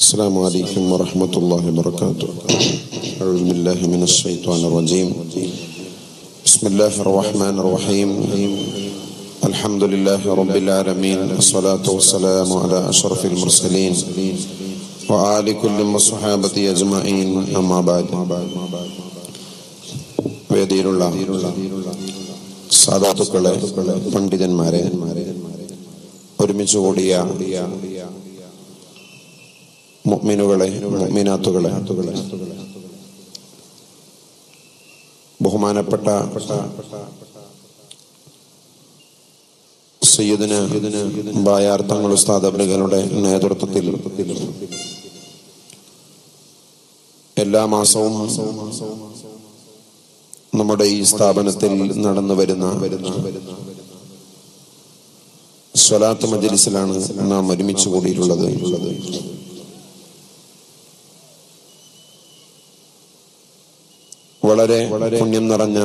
السلام عليكم ورحمة الله وبركاته أعوذ بالله من الشيطان الرجيم بسم الله الرحمن الرحيم الحمد لله رب العالمين الصلاة والسلام على أشرف المرسلين وآل كل والصحابة أجمعين أما بعد വേദിയിലുള്ള സാധാത്തുക്കളെ പണ്ഡിതന്മാരെ ഒരുമിച്ച് കൂടിയ മുഅ്മിനുകളെ മുഅ്മിനാത്തുകളെ. ബഹുമാനപ്പെട്ട സയ്യിദിന് ബായാർത്ഥങ്ങൾ ഉസ്താദ് അബ്രികളുടെ നേതൃത്വത്തിൽ എല്ലാ മാസവും നമ്മുടെ ഈ സ്ഥാപനത്തിൽ നടന്നു വരുന്ന സ്വലാത്ത് മജലിസിലാണ് നാം ഒരുമിച്ച് കൂടിയിട്ടുള്ളത്. വളരെ പുണ്യം നിറഞ്ഞ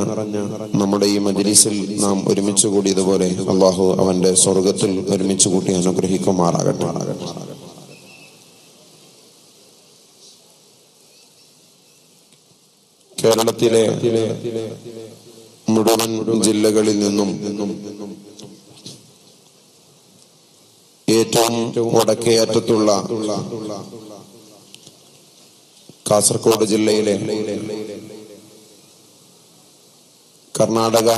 നമ്മുടെ ഈ മജലീസിൽ നാം ഒരുമിച്ച് കൂടിയതുപോലെ അള്ളാഹു അവന്റെ സ്വർഗത്തിൽ ഒരുമിച്ച് കൂട്ടി അനുഗ്രഹിക്കുമാറാകട്ടെ. കേരളത്തിലെ മുഴുവൻ ജില്ലകളിൽ നിന്നും ഏറ്റവും വടക്കേ അറ്റത്തുള്ള കാസർഗോഡ് ജില്ലയിലെ കർണാടക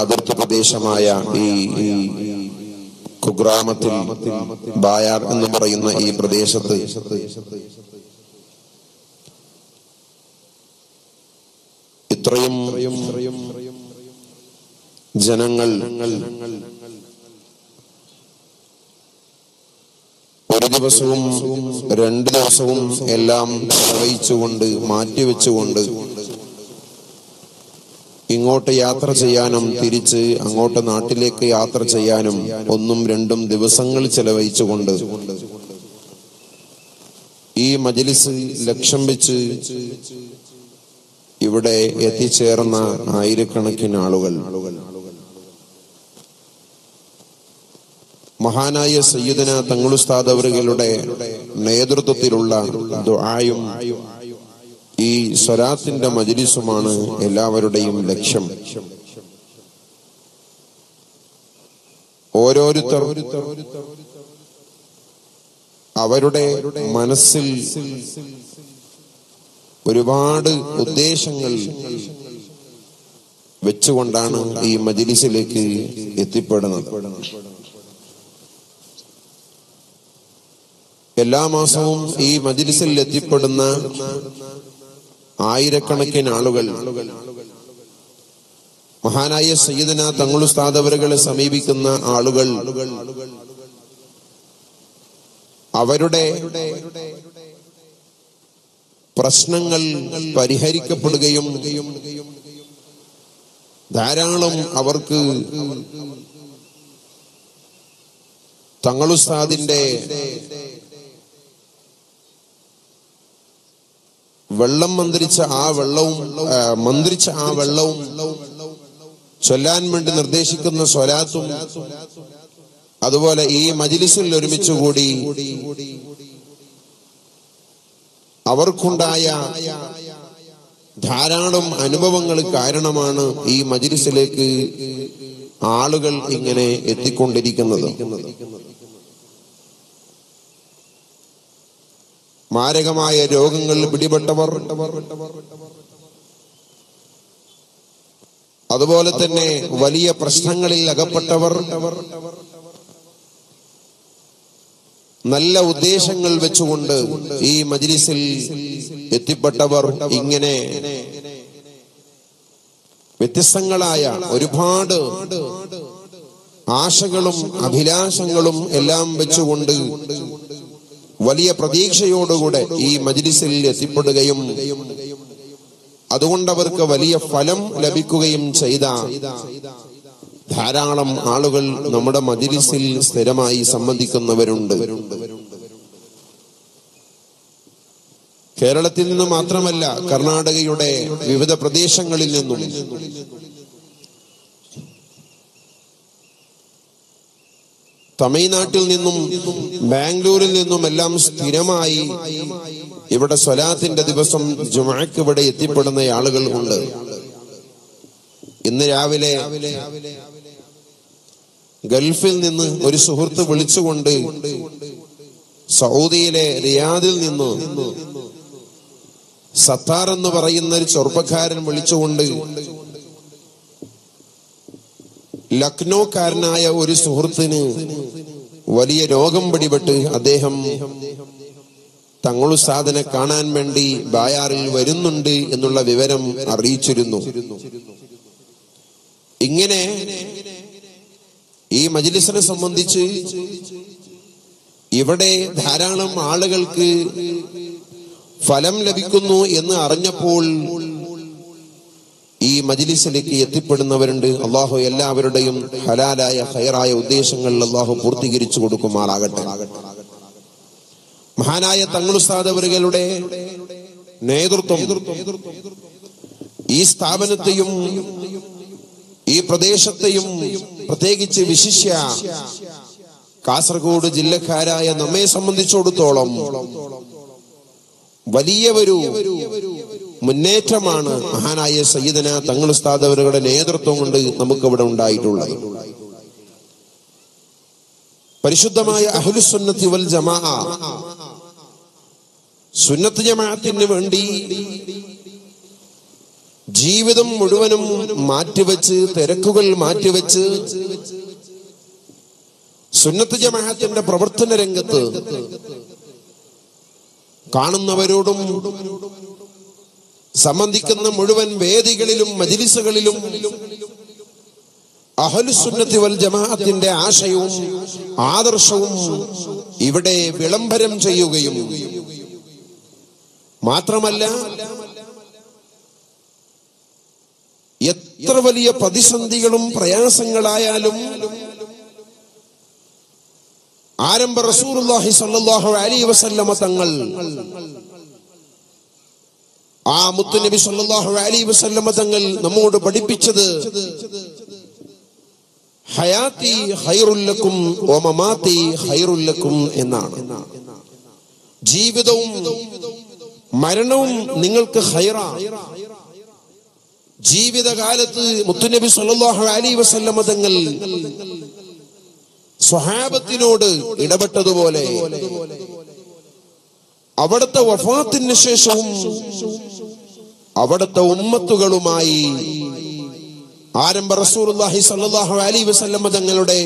അതിർത്തി പ്രദേശമായ ഈ കുഗ്രാമത്തിൽ ബായാർ എന്ന് പറയുന്ന ഈ പ്രദേശത്ത് ഇത്രയും ജനങ്ങൾ ഒരു ദിവസവും രണ്ട് ദിവസവും എല്ലാം ചെലവഴിച്ചുകൊണ്ട് മാറ്റിവെച്ചുകൊണ്ട് ഇങ്ങോട്ട് യാത്ര ചെയ്യാനും തിരിച്ച് അങ്ങോട്ട് നാട്ടിലേക്ക് യാത്ര ചെയ്യാനും ഒന്നും രണ്ടും ദിവസങ്ങൾ ചെലവഴിച്ചുകൊണ്ട്. ഈ മജലിസ് ലക്ഷ്യം വെച്ച് ഇവിടെ എത്തിച്ചേർന്ന ആയിരക്കണക്കിന് ആളുകൾ. മഹാനായ സയ്യിദന തങ്ങളുസ്താദ് അവരുടെ നേതൃത്വത്തിലുള്ള ദുആയും ഈ സ്വരാത്തിന്റെ മജലിസുമാണ് എല്ലാവരുടെയും ലക്ഷ്യം. ഓരോരുത്തർ അവരുടെ മനസ്സിൽ ഒരുപാട് ഉദ്ദേശങ്ങൾ വെച്ചുകൊണ്ടാണ് ഈ മജിലിസിലേക്ക് എത്തിപ്പെടുന്നത്. എല്ലാ മാസവും ഈ മജിലിസിൽ എത്തിപ്പെടുന്ന ആയിരക്കണക്കിന് ആളുകൾ. മഹാനായ സയ്യിദന തങ്ങളുസ്താദവരുകളെ സമീപിക്കുന്ന ആളുകൾ. അവരുടെ പ്രശ്നങ്ങൾ പരിഹരിക്കപ്പെടുകയും ധാരാളം അവർക്ക് തങ്ങളുസ്താദിന്റെ വെള്ളം മന്ത്രിച്ച ആ വെള്ളവും മന്ത്രിച്ച ആ വെള്ളവും ചൊല്ലാൻ വേണ്ടി നിർദ്ദേശിക്കുന്ന സ്വലാത്തും അതുപോലെ ഈ മജിലിസിൽ ഒരുമിച്ച് കൂടി അവർക്കുണ്ടായ ധാരാളം അനുഭവങ്ങൾ കാരണമാണ് ഈ മജിലിസിലേക്ക് ആളുകൾ ഇങ്ങനെ എത്തിക്കൊണ്ടിരിക്കുന്നത്. മാരകമായ രോഗങ്ങളിൽ പിടിപെട്ടവർ. അതുപോലെ തന്നെ വലിയ പ്രശ്നങ്ങളിൽ അകപ്പെട്ടവർ. നല്ല ഉദ്ദേശങ്ങൾ വെച്ചുകൊണ്ട് ഈ മജ്ലിസിൽ എത്തിപ്പെട്ടവർ ഇങ്ങനെ വ്യത്യസ്തങ്ങളായ ഒരുപാട് ആശകളും അഭിലാഷങ്ങളും എല്ലാം വെച്ചുകൊണ്ട് വലിയ പ്രതീക്ഷയോടുകൂടെ ഈ മജ്ലിസിൽ എത്തിപ്പെടുകയും അതുകൊണ്ട് അവർക്ക് വലിയ ഫലം ലഭിക്കുകയും ചെയ്ത ധാരാളം ആളുകൾ നമ്മുടെ മജ്ലിസിൽ സ്ഥിരമായി സംബന്ധിക്കുന്നവരുണ്ട്. കേരളത്തിൽ നിന്ന് മാത്രമല്ല കർണാടകയുടെ വിവിധ പ്രദേശങ്ങളിൽ നിന്നും തമിഴ്നാട്ടിൽ നിന്നും ബാംഗ്ലൂരിൽ നിന്നും എല്ലാം സ്ഥിരമായി ഇവിടെ സ്വലാത്തിന്റെ ദിവസം ജുമാക്ക് ഇവിടെ എത്തിപ്പെടുന്ന ആളുകൾ ഉണ്ട്. ഇന്ന് രാവിലെ ഗൾഫിൽ നിന്ന് ഒരു സുഹൃത്ത് വിളിച്ചുകൊണ്ട് സൗദിയിലെ റിയാദിൽ നിന്ന് സത്താർ എന്ന് പറയുന്ന ഒരു ചെറുപ്പക്കാരൻ വിളിച്ചുകൊണ്ട് ലക്നോക്കാരനായ ഒരു സുഹൃത്തിന് വലിയ രോഗം പിടിപെട്ട് അദ്ദേഹം തങ്ങളുസാദനെ കാണാൻ വേണ്ടി ബായാറിൽ വരുന്നുണ്ട് എന്നുള്ള വിവരം അറിയിച്ചിരുന്നു. ഇങ്ങനെ ഈ മജിലിസിനെ സംബന്ധിച്ച് ഇവിടെ ധാരാളം ആളുകൾക്ക് ഫലം ലഭിക്കുന്നു എന്ന് അറിഞ്ഞപ്പോൾ മജിലിസിലേക്ക് എത്തിപ്പെടുന്നവരുണ്ട്. അള്ളാഹു എല്ലാവരുടെയും ഹലാലായ ഹയറായ ഉദ്ദേശങ്ങൾ അള്ളാഹു പൂർത്തീകരിച്ചു കൊടുക്കുമാറാകട്ടെ. മഹാനായ തങ്ങളുസാദവരുകളുടെ നേതൃത്വം ഈ സ്ഥാപനത്തെയും ഈ പ്രദേശത്തെയും പ്രത്യേകിച്ച് വിശിഷ്യ കാസർഗോഡ് ജില്ലക്കാരായ നമ്മെ സംബന്ധിച്ചിടത്തോളം വലിയ ഒരു മുന്നേറ്റമാണ് മഹാനായ സയ്യിദന തങ്ങൾ ഉസ്താദവരുടെ നേതൃത്വം കൊണ്ട് നമുക്ക് ഇവിടെ ഉണ്ടായിട്ടുള്ളത്. പരിശുദ്ധമായ അഹ്ലുസുന്നത്തി വൽ ജമാ സുന്നത്ത് ജമാഅത്തിന് വേണ്ടി ജീവിതം മുഴുവനും മാറ്റിവെച്ച് തിരക്കുകൾ മാറ്റിവെച്ച് സുന്നത്ത് ജമാഅത്തിന്റെ പ്രവർത്തന രംഗത്ത് കാണുന്നവരോടും സംബന്ധിക്കുന്ന മുഴുവൻ വേദികളിലും മജിലിസുകളിലും അഹലുസുന്നത്തി വൽ ജമാഅത്തിന്റെ ആശയവും ആദർശവും ഇവിടെ വിളംബരം ചെയ്യുകയും മാത്രമല്ല എത്ര വലിയ പ്രതിസന്ധികളും പ്രയാസങ്ങളായാലും ആരംഭ റസൂലുള്ളാഹി സ്വല്ലല്ലാഹു അലൈഹി വസല്ലമ തങ്ങൾ ആ മുത്തുനബി സല്ലല്ലാഹു അലൈഹി വസല്ലമ തങ്ങൾ നമ്മോട് പഠിപ്പിച്ചത് ഹയാത്തി ഹൈറുല്ലക്കും ഒമമാത്തി ഹൈറുല്ലക്കും എന്നാണ്. ജീവിതവും മരണവും നിങ്ങൾക്ക് ഹൈറ ജീവിതകാലത്ത് മുത്തുനബി സല്ലല്ലാഹു അലൈഹി വസല്ലമ തങ്ങൾ സ്വഹാബത്തിനോട് ഇടപെട്ടതുപോലെ അവിടുത്തെ വഫാത്തിന് ശേഷവും അവിടുത്തെ ഉമ്മത്തുകളുമായി ആരംഭ റസൂലുള്ളാഹി സ്വല്ലല്ലാഹു അലൈഹി വസല്ലമ തങ്ങളുടെ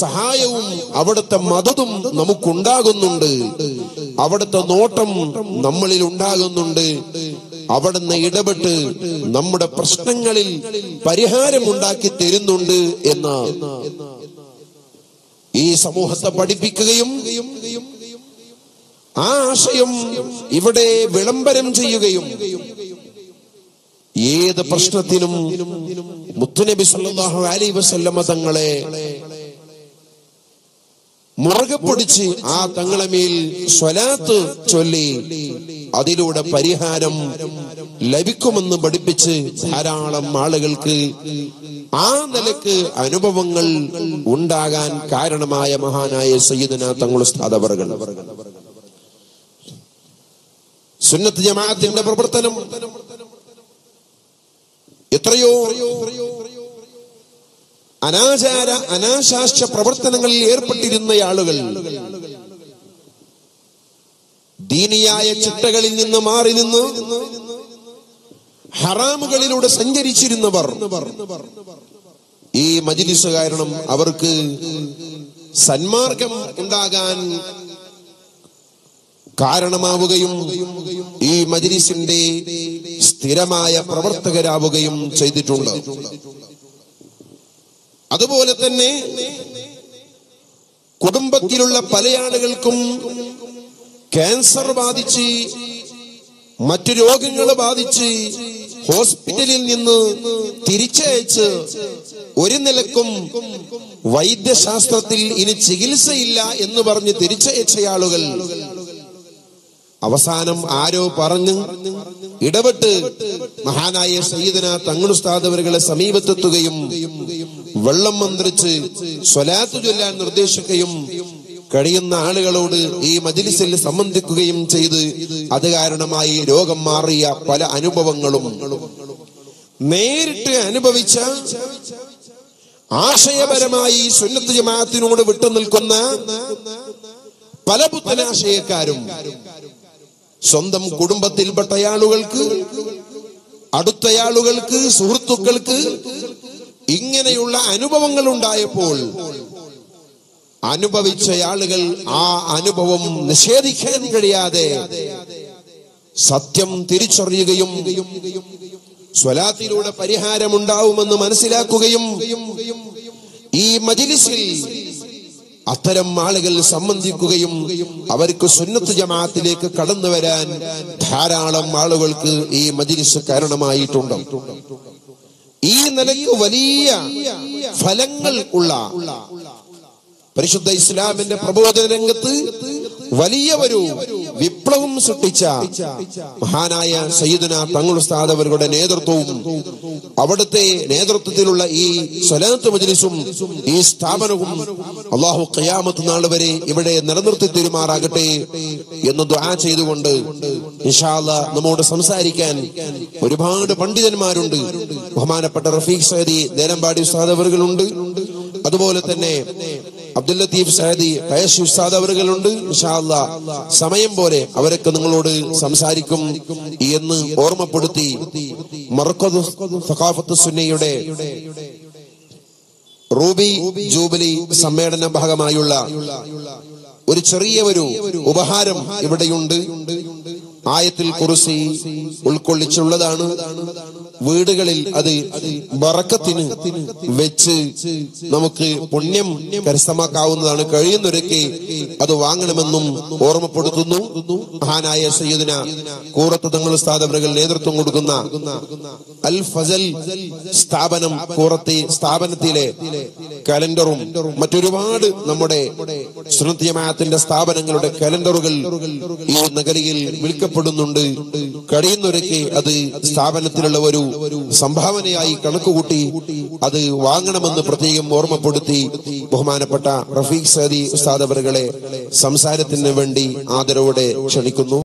സഹായവും അവിടുത്തെ മതതും നമുക്കുണ്ടാകുന്നുണ്ട്. അവിടുത്തെ നോട്ടം നമ്മളിൽ ഉണ്ടാകുന്നുണ്ട് അവിടുന്ന് ഇടപെട്ട് നമ്മുടെ പ്രശ്നങ്ങളിൽ പരിഹാരം ഉണ്ടാക്കി തരുന്നുണ്ട് എന്ന് ഈ സമൂഹത്തെ പഠിപ്പിക്കുകയും ആ ആശയം ഇവിടെ വിളംബരം ചെയ്യുകയും ഏത് പ്രശ്നത്തിനും മുത്തുനബി സല്ലാഹു അലൈഹി വസല്ലമ തങ്ങളെ മുറുകെ പൊടിച്ച് ആ തങ്ങളെ മേൽ സ്വലാത്ത് ചൊല്ലി അതിലൂടെ പരിഹാരം ലഭിക്കുമെന്ന് പഠിപ്പിച്ച് ധാരാളം ആളുകൾക്ക് ആ നിലയ്ക്ക് അനുഭവങ്ങൾ ഉണ്ടാകാൻ കാരണമായ മഹാനായ സയ്യിദന തങ്ങൾ സ്ഥാപകർ സുന്നത്ത് ജമാഅത്തിന്റെ പ്രവർത്തനം. എത്രയോ അനാചാര അനാശാസ്യ പ്രവർത്തനങ്ങളിൽ ഏർപ്പെട്ടിരുന്ന ആളുകൾ ദീനിയായ ചിട്ടകളിൽ നിന്ന് മാറി നിന്ന് ഹറാമുകളിലൂടെ സഞ്ചരിച്ചിരുന്നവർ. ഈ മജിലിസ് കാരണം അവർക്ക് സന്മാർഗം ഉണ്ടാകാൻ കാരണമാവുകയും ഈ മജിലിസിന്റെ സ്ഥിരമായ പ്രവർത്തകരാവുകയും ചെയ്തിട്ടുണ്ട്. അതുപോലെ തന്നെ കുടുംബത്തിലുള്ള പല ആളുകൾക്കും ക്യാൻസർ ബാധിച്ച് മറ്റു രോഗങ്ങൾ ബാധിച്ച് ഹോസ്പിറ്റലിൽ നിന്ന് തിരിച്ചയച്ച് ഒരു നിലക്കും വൈദ്യശാസ്ത്രത്തിൽ ഇനി ചികിത്സയില്ല എന്ന് പറഞ്ഞ് തിരിച്ചയച്ച ആളുകൾ അവസാനം ആരോ പറഞ്ഞു ഇടപെട്ട് മഹാനായ സയ്യിദന തങ്ങളുസ്താദ് അവരുകളെ സമീപത്തെത്തുകയും വെള്ളം മന്ത്രിച്ച് സ്വലാത്തു ചൊല്ലാൻ നിർദ്ദേശിക്കുകയും കഴിയുന്ന ആളുകളോട് ഈ മജിലിസിൽ സംബന്ധിക്കുകയും ചെയ്ത് അത് കാരണമായി രോഗം മാറിയ പല അനുഭവങ്ങളും. നേരിട്ട് അനുഭവിച്ച ആശയപരമായി സുന്നത്ത് ജമാഅത്തിനോട് വിട്ടു നിൽക്കുന്ന പല പുത്തനാശയക്കാരും സ്വന്തം കുടുംബത്തിൽപ്പെട്ട ആളുകൾക്ക് അടുത്തയാളുകൾക്ക് സുഹൃത്തുക്കൾക്ക് ഇങ്ങനെയുള്ള അനുഭവങ്ങൾ ഉണ്ടായപ്പോൾ അനുഭവിച്ച ആളുകൾ ആ അനുഭവം നിഷേധിക്കാൻ കഴിയാതെ സത്യം തിരിച്ചറിയുകയും സ്വലാത്തിലൂടെ പരിഹാരമുണ്ടാവുമെന്ന് മനസ്സിലാക്കുകയും ഈ മജിലിസിൽ അത്തരം ആളുകൾ സംബന്ധിക്കുകയും അവർക്ക് സുന്നത്ത് ജമാഅത്തിലേക്ക് കടന്നു വരാൻ ധാരാളം ആളുകൾക്ക് ഈ മജിലിസ് കാരണമായിട്ടുണ്ട്. ഈ നിലയ്ക്ക് വലിയ ഫലങ്ങൾ ഉള്ള പരിശുദ്ധ ഇസ്ലാമിന്റെ പ്രബോധന രംഗത്ത് വലിയ ഒരു വിപ്ലവം സൃഷ്ടിച്ച മഹാനായ സയ്യിദുന തങ്ങളുസ്താദ് അവരുടെ നേതൃത്വവും അവിടുത്തെ നേതൃത്വത്തിലുള്ള ഈ സ്വലാത്ത് മജ്ലിസും ഈ സ്ഥാപനവും അള്ളാഹു കയാമത്ത് നാൾ വരെ ഇവിടെ നിലനിർത്തി തീരുമാറാകട്ടെ എന്ന് ദ്വാ ചെയ്തുകൊണ്ട് ഇഷാല നമ്മോട് സംസാരിക്കാൻ ഒരുപാട് പണ്ഡിതന്മാരുണ്ട്. ബഹുമാനപ്പെട്ട റഫീഖ് സഹദി നേരമ്പാടി ഉസ്താദ് അതുപോലെ തന്നെ അബ്ദുൽ ലത്തീഫ് സഹദി പയസ് ഉസ്താദ് അവരുകളുണ്ട്. സമയം പോലെ അവരൊക്കെ നിങ്ങളോട് സംസാരിക്കും എന്ന് ഓർമ്മപ്പെടുത്തി മർക്കദ് സുന്നയുടെ റൂബി ജൂബിലി സമ്മേളന ഭാഗമായുള്ള ഒരു ചെറിയ ഒരു ഉപഹാരം ഇവിടെയുണ്ട്. ആയത്തിൽ കുറിച്ച് ഉൾക്കൊള്ളിച്ചുള്ളതാണ്. വീടുകളിൽ അത് ബറക്കത്തിന് വെച്ച് നമുക്ക് പുണ്യം കരസ്ഥമാക്കാവുന്നതാണ്. കഴിയുന്നവരൊക്കെ അത് വാങ്ങണമെന്നും ഓർമ്മപ്പെടുത്തുന്നു. മഹാനായ സയ്യദിന കൂറത്ത് തങ്ങൾ സ്ഥാപനകൾ നേതൃത്വം കൊടുക്കുന്ന അൽ ഫസൽ സ്ഥാപനം കൂറത്തെ സ്ഥാപനത്തിലെ കലണ്ടറും മറ്റൊരുപാട് നമ്മുടെ സുനത്തിയമാത്തിന്റെ സ്ഥാപനങ്ങളുടെ കലണ്ടറുകൾ ഈ നഗരിയിൽ വിൽക്കപ്പെടുന്നുണ്ട്. കഴിയുന്നവരൊക്കെ അത് സ്ഥാപനത്തിലുള്ള ഒരു സംഭാവനയായി കണക്കുകൂട്ടി അത് വാങ്ങണമെന്ന് പ്രത്യേകം ഓർമ്മപ്പെടുത്തി ബഹുമാനപ്പെട്ട റഫീഖ് സദി ഉസ്താദ് അവരുകളെ സംസാരത്തിന് വേണ്ടി ആദരവോടെ ക്ഷണിക്കുന്നു.